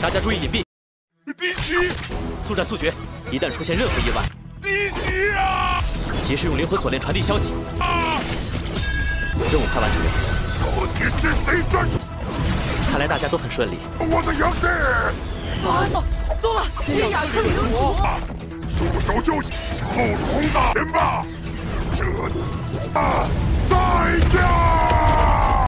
大家注意隐蔽。必须速战速决，一旦出现任何意外，必须啊！及时用灵魂锁链传递消息。啊！任务快完成了。到底是谁杀出？看来大家都很顺利。我的杨志，完了，糟了，是雅克领主。束手就擒，臭虫大人吧！这次啊！